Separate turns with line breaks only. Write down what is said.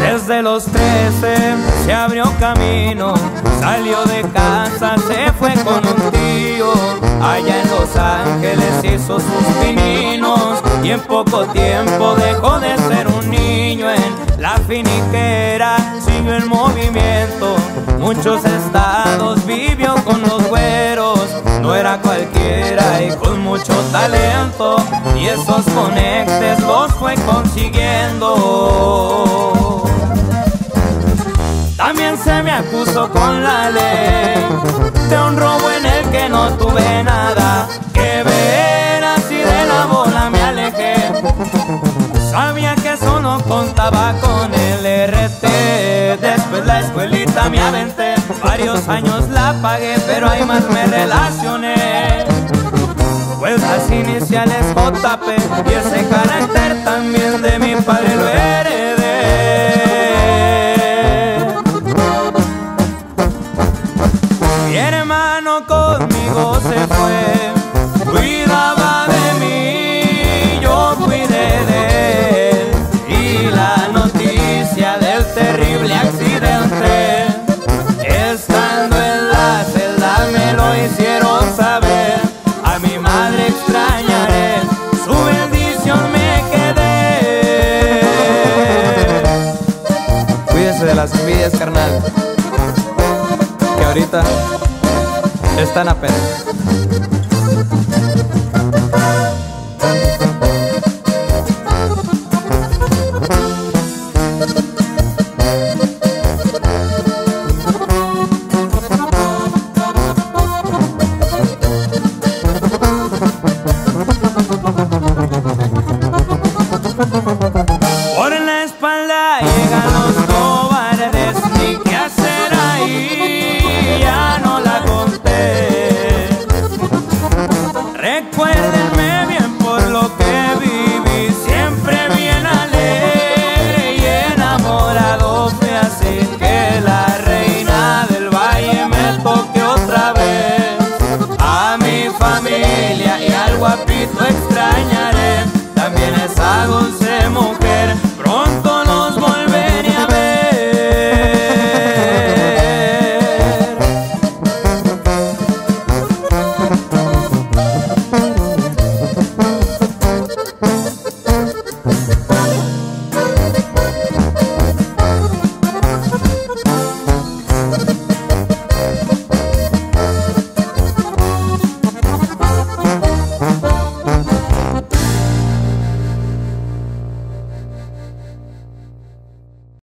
Desde los 13 se abrió camino, salió de casa, se fue con un tío. Allá en Los Ángeles hizo sus pininos y en poco tiempo dejó de ser un niño en la finiquera. Muchos estados vivió con los güeros. No era cualquiera y con mucho talento y esos conectes los fue consiguiendo. También se me acusó con la ley de un robo en el que no tuve nada que ver, así de la bola me alejé. Sabía que eso no contaba con el RT, después la escuelita me aventé, varios años la pagué, pero ahí más me relacioné. Pues las iniciales JP y ese carácter también de mi padre lo heredé. Mi hermano conmigo se fue, madre extrañaré, su bendición me quedé.
Cuídense de las envidias, carnal. Que ahorita están apenas. llegan los